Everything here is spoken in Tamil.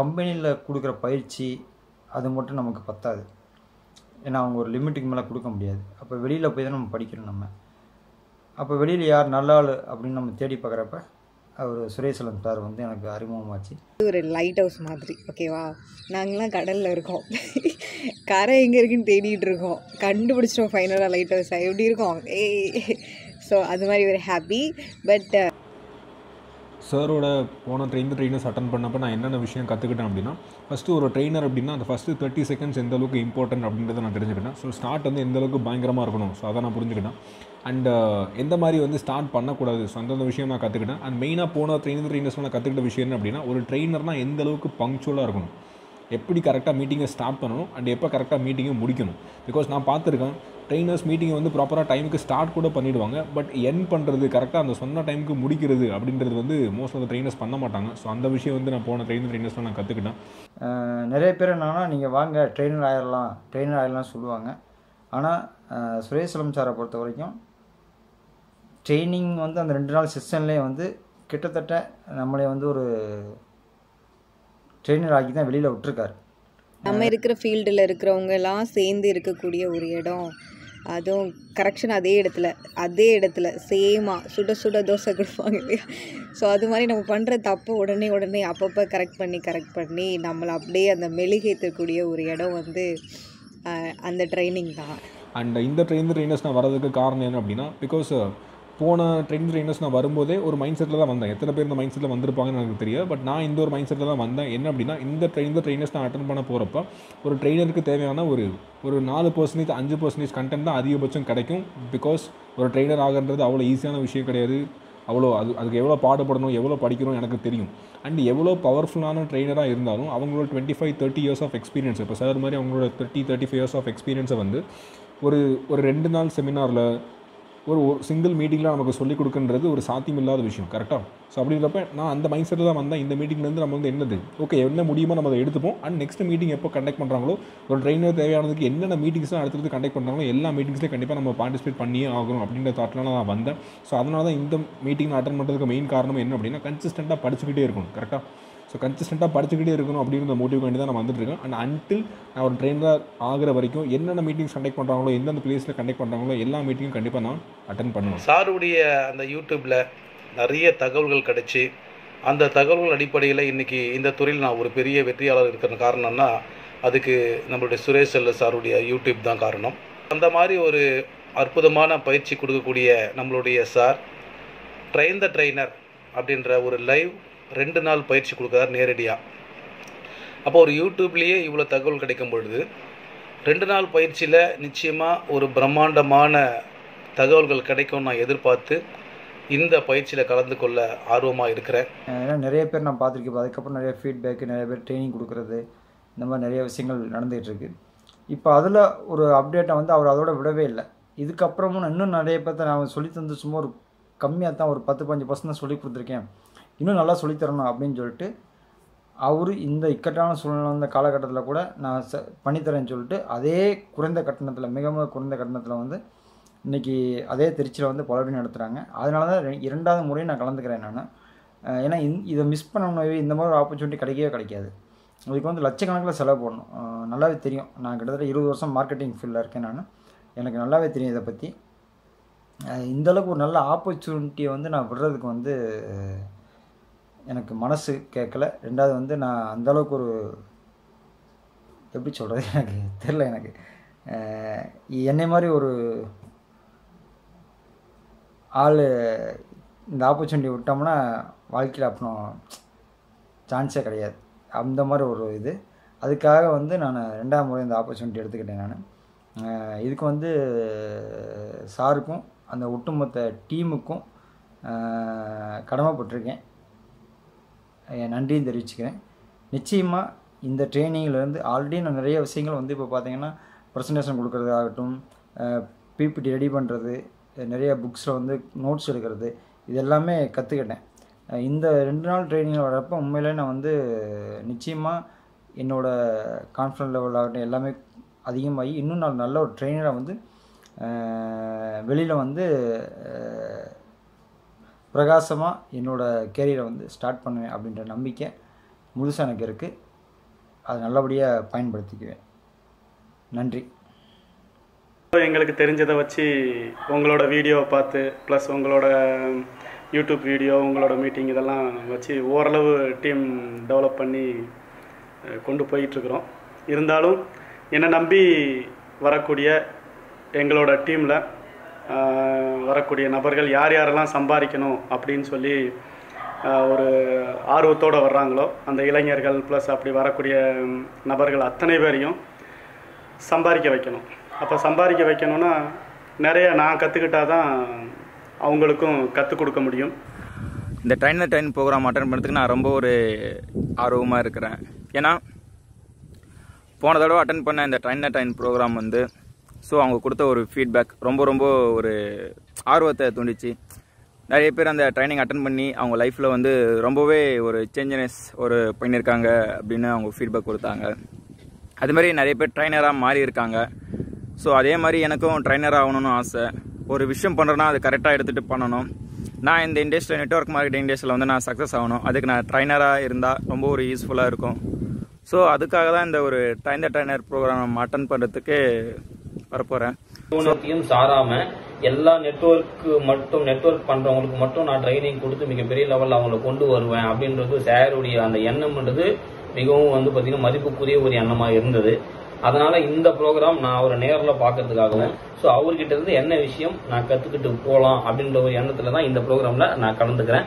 கம்பெனியில் கொடுக்குற பயிற்சி அது மட்டும் நமக்கு பத்தாது. ஏன்னா அவங்க ஒரு லிமிட்டுக்கு மேலே கொடுக்க முடியாது. அப்போ வெளியில் போய் தான் நம்ம படிக்கணும் நம்ம. அப்போ வெளியில் யார் நல்ல ஆள் அப்படின்னு நம்ம தேடி பார்க்குறப்ப அவர் சுரேசலம் சார் வந்து எனக்கு அறிமுகமாச்சு. இது ஒரு லைட் ஹவுஸ் மாதிரி ஓகேவா நாங்களாம் கடலில் இருக்கோம். கரை எங்கே இருக்குன்னு தேடிட்டு இருக்கோம். கண்டுபிடிச்சிட்டோம் ஃபைனலாக லைட் ஹவுஸ் எப்படி இருக்கோம்? ஏய். ஸோ அது மாதிரி ஒரு ஹாப்பி பட் சாரோட போன ட்ரெயின் ட்ரெயினர்ஸ் அட்டன் பண்ணப்போ நான் என்னென்ன விஷயம் கற்றுக்கிட்டேன் அப்படின்னா ஃபஸ்ட்டு ஒரு ட்ரெயினர் அப்படின்னா அந்த ஃபஸ்ட்டு தேர்ட்டி செகண்ட்ஸ் எந்த அளவுக்கு இம்பார்ட்டன்ட் அப்படின்றத நான் தெரிஞ்சுக்கிட்டேன். ஸோ ஸ்டார்ட் வந்து எந்த அளவுக்கு பயங்கரமாக இருக்கணும். ஸோ அதை நான் புரிஞ்சுக்கிட்டேன். அண்ட் uh, எந்த மாதிரி வந்து ஸ்டார்ட் பண்ணக்கூடாது. ஸோ அந்தந்த விஷயம் நான் கற்றுக்கிட்டேன் அண்ட் மெயினாக போன ட்ரெயின் ட்ரெயினர்ஸ் நான் கற்றுக்கிட்ட விஷயம் என்ன அப்படின்னா ஒரு ட்ரெயினர்னால் எந்த அளவுக்கு பங்க்சுவலாக இருக்கணும். எப்படி கரெக்டாக மீட்டிங்கை ஸ்டார்ட் பண்ணணும். அண்ட் எப்போ கரெக்டாக மீட்டிங்கை முடிக்கணும். பிகாஸ் நான் பார்த்துருக்கேன் ட்ரெயினர்ஸ் மீட்டிங்கை வந்து ப்ராப்பராக டைமுக்கு ஸ்டார்ட் கூட பண்ணிடுவாங்க. பட் என் பண்ணுறது கரெக்டாக அந்த சொன்ன டைமுக்கு முடிக்கிறது அப்படின்றது வந்து மோஸ்ட் ஆஃப் த ட்ரெயினர்ஸ் பண்ண மாட்டாங்க. ஸோ அந்த விஷயம் வந்து நான் போன ட்ரெயின் ட்ரெயினர்ஸில் நான் கற்றுக்கிட்டேன் நிறைய பேர் என்னன்னா நீங்கள் வாங்க ட்ரெயினர் ஆயிடலாம் ட்ரெயினர் ஆயிடலாம் சொல்லுவாங்க. ஆனால் சுரேஸ்வரம் சாரை பொறுத்த வரைக்கும் ட்ரைனிங் வந்து அந்த ரெண்டு நாள் செஷன்லேயே வந்து கிட்டத்தட்ட நம்மளை வந்து ஒரு ட்ரெயினர் ஆக்கி தான் வெளியில் விட்டுருக்காரு. நம்ம இருக்கிற ஃபீல்டில் இருக்கிறவங்க எல்லாம் சேர்ந்து இருக்கக்கூடிய ஒரு இடம். அதுவும் கரெக்ஷன் அதே இடத்துல அதே இடத்துல சேமாக சுட சுட தோசை கொடுப்பாங்க இல்லையா? ஸோ அது மாதிரி நம்ம பண்ணுற தப்பு உடனே உடனே அப்பப்போ கரெக்ட் பண்ணி கரெக்ட் பண்ணி நம்மளை அப்படியே அந்த மெழுகேற்றக்கூடிய ஒரு இடம் வந்து அந்த ட்ரைனிங் தான். அண்ட் இந்த ட்ரெயின் ட்ரெயினர்ஸ் நான் வரதுக்கு காரணம் என்ன அப்படின்னா பிகாஸ் போன ட்ரெயின் ட்ரெயினர்ஸ் நான் வரும்போதே ஒரு மைண்ட் செட்டில் தான் வந்தேன். எத்தனை பேர் இந்த மைண்ட் செட்டில் வந்திருப்பாங்கன்னு எனக்கு தெரியாது. பட் நான் இந்த ஒரு மைண்ட் செட்டில் தான் வந்தேன். என்ன அப்படின்னா இந்த ட்ரெயின் ட்ரெயினர்ஸ் நான் அட்டன் பண்ண போகிறப்ப ஒரு ட்ரெயினருக்கு தேவையான ஒரு ஒரு நாலு பர்சன்டேஜ் அஞ்சு பர்சன்டேஜ் கண்டென்ட் தான் அதிகபட்சம் கிடைக்கும். பிகாஸ் ஒரு ட்ரெயினர் ஆகன்றது அவ்வளோ ஈஸியான விஷயம் கிடையாது. அவ்வளோ அது அதுக்கு எவ்வளோ பாடுபடணும் எவ்வளோ படிக்கணும் எனக்கு தெரியும். அண்ட் எவ்வளோ பவர்ஃபுல்லான ட்ரெயினராக இருந்தாலும் அவங்களோட twenty five thirty years of experience இப்போ சார் மாதிரி அவங்களோட thirty thirty five years of எக்ஸ்பீரியன்ஸை வந்து ஒரு ஒரு ரெண்டு நாள் செமினாரில் ஒரு ஒரு சிங்கிள் மீட்டிங்கில் நமக்கு சொல்லிக் கொடுக்குன்றது ஒரு சாத்தியமில்லாத விஷயம் கரெக்டாக ஸோ அப்படின்றப்ப நான் அந்த மைண்ட் செட்டில் தான் வந்தேன். இந்த மீட்டிங்லேருந்து நம்ம வந்து என்னது? ஓகே என்ன முடியுமோ நம்ம அதை எடுத்துப்போம். அண்ட் நெக்ஸ்ட் மீட்டிங் எப்போ கண்டக்ட் பண்ணுறாங்களோ ஒரு ட்ரெயினர் தேவையானதுக்கு என்னென்ன மீட்டிங்ஸ்லாம் அடுத்தது கண்டக்ட் பண்ணுறாங்களோ எல்லா மீட்டிங்ஸ்லையும் கண்டிப்பாக நம்ம பார்ட்டிசிபேட் பண்ணியே ஆகணும் அப்படின்ற தாட்டில் நான் வந்தேன். ஸோ அதனால தான் இந்த மீட்டிங் அட்டன் பண்ணுறதுக்கு மெயின் காரணம் என்ன அப்படின்னா கன்சிஸ்டண்ட்டாக படிச்சுக்கிட்டே இருக்கணும் கரெக்டாக ஸோ கன்சிஸ்டண்ட்டாக படிச்சுக்கிட்டே இருக்கணும் அப்படிங்கிற மோட்டிவ் வேண்டி தான் நான் வந்துட்டுருக்கேன் அண்ட் அன்டில் நான் ஒரு ட்ரெயினர் ஆகிற வரைக்கும் என்னென்ன மீட்டிங்ஸ் கண்டக்ட் பண்ணுறாங்களோ எந்தெந்த பிளேஸில் கண்டக்ட் பண்ணுறாங்களோ எல்லா மீட்டிங்கும் கண்டிப்பாக நான் அட்டன் பண்ணுவேன். சாருடைய அந்த யூடியூப்பில் நிறைய தகவல்கள் கிடைச்சி அந்த தகவல்கள் அடிப்படையில் இன்றைக்கி இந்த துறையில் நான் ஒரு பெரிய வெற்றியாளர் இருக்கிற காரணம்னா அதுக்கு நம்மளுடைய சுரேஷ் செல்ல சாருடைய யூடியூப் தான் காரணம். அந்த மாதிரி ஒரு அற்புதமான பயிற்சி கொடுக்கக்கூடிய நம்மளுடைய சார் ட்ரெயின் த ட்ரெயினர் அப்படின்ற ஒரு லைவ் ரெண்டு நாள் பயிற்சி கொடுக்குறார் நேரடியாக அப்போ ஒரு யூடியூப்லேயே இவ்வளோ தகவல் கிடைக்கும் பொழுது ரெண்டு நாள் பயிற்சியில் நிச்சயமாக ஒரு பிரம்மாண்டமான தகவல்கள் கிடைக்கும் நான் எதிர்பார்த்து இந்த பயிற்சியில் கலந்து கொள்ள ஆர்வமாக இருக்கிறேன். ஏன்னா நிறைய பேர் நான் பார்த்துருக்கேன். அதுக்கப்புறம் நிறைய ஃபீட்பேக்கு நிறைய பேர் ட்ரைனிங் கொடுக்குறது இந்த மாதிரி நிறைய விஷயங்கள் நடந்துகிட்ருக்கு இப்போ அதில் ஒரு அப்டேட்டை வந்து அவர் அதோட விடவே இல்லை. இதுக்கப்புறமும் நான் இன்னும் நிறைய பேர்த்த நான் சொல்லி தந்து சும்மா ஒரு கம்மியாக தான் ஒரு பத்து பஞ்சு பர்சன்ட் தான் சொல்லி கொடுத்துருக்கேன். இன்னும் நல்லா சொல்லித்தரணும் அப்படின்னு சொல்லிட்டு அவர் இந்த இக்கட்டான சூழ்நிலை வந்த காலகட்டத்தில் கூட நான் ச பண்ணித்தரேன்னு சொல்லிட்டு அதே குறைந்த கட்டணத்தில் மிக மிக குறைந்த கட்டணத்தில் வந்து இன்றைக்கி அதே திருச்சியில் வந்து பலபடி நடத்துகிறாங்க அதனால தான் ரெ- இரண்டாவது முறையும் நான் கலந்துக்கிறேன் நான். ஏன்னா இந் இதை மிஸ் பண்ணவே இந்த மாதிரி ஒரு ஆப்பர்ச்சுனிட்டி கிடைக்கவே கிடைக்காது. அதுக்கு வந்து லட்சக்கணக்கில் செலவு பண்ணணும் நல்லாவே தெரியும். நான் கிட்டத்தட்ட இருபது வருஷம் மார்க்கெட்டிங் ஃபீல்டில் இருக்கேன் நான். எனக்கு நல்லாவே தெரியும் இதை பற்றி இந்த அளவுக்கு ஒரு நல்ல ஆப்பர்ச்சுனிட்டியை வந்து நான் விடுறதுக்கு வந்து எனக்கு மனசு கேட்கல. ரெண்டாவது வந்து நான் அந்த அளவுக்கு ஒரு எப்படி சொல்கிறது எனக்கு தெரில எனக்கு. என்னை மாதிரி ஒரு ஆள் இந்த ஆப்பர்ச்சுனிட்டி விட்டோம்னா வாழ்க்கையில் அப்புறம் சான்ஸே கிடையாது. அந்த மாதிரி ஒரு இது. அதுக்காக வந்து நான் ரெண்டாம் முறை இந்த ஆப்பர்ச்சுனிட்டி எடுத்துக்கிட்டேன் நான். இதுக்கு வந்து சாருக்கும் அந்த ஒட்டுமொத்த டீமுக்கும் கடமைப்பட்டிருக்கேன். நன்றியும் தெரிவிச்சுக்கிறேன். நிச்சயமாக இந்த ட்ரைனிங்லேருந்து ஆல்ரெடி நான் நிறைய விஷயங்கள் வந்து இப்போ பார்த்தீங்கன்னா ப்ரெசன்டேஷன் கொடுக்குறது ஆகட்டும் பிபிடி ரெடி பண்ணுறது நிறைய புக்ஸில் வந்து நோட்ஸ் எடுக்கிறது இது எல்லாமே கற்றுக்கிட்டேன் இந்த ரெண்டு நாள் ட்ரைனிங்கில் வரப்போ உண்மையிலே நான் வந்து நிச்சயமாக என்னோட கான்ஃபிடன்ட் லெவல் ஆகட்டும் எல்லாமே அதிகமாகி இன்னும் நான் நல்ல ஒரு ட்ரெயினரை வந்து வெளியில் வந்து பிரகாசமாக என்னோடய கேரியரை வந்து ஸ்டார்ட் பண்ணுவேன் அப்படின்ற நம்பிக்கை முழுசாக எனக்கு இருக்குது அதை நல்லபடியாக பயன்படுத்திக்குவேன். நன்றி. எங்களுக்கு தெரிஞ்சதை வச்சு உங்களோட வீடியோவை பார்த்து ப்ளஸ் உங்களோட யூடியூப் வீடியோ உங்களோட மீட்டிங் இதெல்லாம் வச்சு ஓரளவு டீம் டெவலப் பண்ணி கொண்டு போயிட்டுருக்குறோம். இருந்தாலும் என்னை நம்பி வரக்கூடிய எங்களோட டீமில் வரக்கூடிய நபர்கள் யார் யாரெல்லாம் சம்பாதிக்கணும் அப்படின்னு சொல்லி ஒரு ஆர்வத்தோடு வர்றாங்களோ அந்த இளைஞர்கள் ப்ளஸ் அப்படி வரக்கூடிய நபர்கள் அத்தனை பேரையும் சம்பாதிக்க வைக்கணும். அப்போ சம்பாதிக்க வைக்கணும்னா நிறைய நான் கற்றுக்கிட்டா தான் அவங்களுக்கும் கற்றுக் கொடுக்க முடியும். இந்த ட்ரெயின் ட்ரெயின் ப்ரோக்ராம் அட்டன் பண்ணுறதுக்கு நான் ரொம்ப ஒரு ஆர்வமாக இருக்கிறேன். ஏன்னா போன தடவை அட்டன் பண்ண இந்த ட்ரெயின் ட்ரெயின் ப்ரோக்ராம் வந்து ஸோ அவங்க கொடுத்த ஒரு ஃபீட்பேக் ரொம்ப ரொம்ப ஒரு ஆர்வத்தை தூண்டிச்சு. நிறைய பேர் அந்த ட்ரைனிங் அட்டன் பண்ணி அவங்க லைஃப்பில் வந்து ரொம்பவே ஒரு சேஞ்சனஸ் ஒரு பண்ணியிருக்காங்க அப்படின்னு அவங்க ஃபீட்பேக் கொடுத்தாங்க. அதுமாதிரி நிறைய பேர் ட்ரைனராக மாறி இருக்காங்க. ஸோ அதே மாதிரி எனக்கும் ட்ரைனர் ஆகணும்னு ஆசை. ஒரு விஷயம் பண்ணுறேன்னா அது கரெக்டாக எடுத்துகிட்டு பண்ணணும். நான் இந்த இண்டஸ்ட்ரியில் நெட்ஒர்க் மார்க்கெட் இண்டஸ்ட்ரியில் வந்து நான் சக்ஸஸ் ஆகணும். அதுக்கு நான் ட்ரைனராக இருந்தால் ரொம்ப ஒரு யூஸ்ஃபுல்லாக இருக்கும். ஸோ அதுக்காக தான் இந்த ஒரு train the trainer program attend பண்ணுறதுக்கு வரப்போறேன். சாராம எல்லா நெட்ஒர்க் மட்டும் நெட்வொர்க் பண்றவங்களுக்கு மட்டும் நான் ட்ரைனிங் கொடுத்து மிகப்பெரிய லெவல்ல அவங்களை கொண்டு வருவேன் அப்படின்றது சாருடைய அந்த எண்ணம்ன்றது மிகவும் வந்து பாத்தீங்கன்னா மதிப்புக்குரிய ஒரு எண்ணமா இருந்தது. அதனால இந்த ப்ரோக்ராம் நான் அவரை நேரில் பாக்குறதுக்காகவும் ஸோ அவர்கிட்ட இருந்து என்ன விஷயம் நான் கத்துக்கிட்டு போகலாம் அப்படின்ற ஒரு எண்ணத்துல தான் இந்த ப்ரோக்ராம்ல நான் கலந்துக்கிறேன்.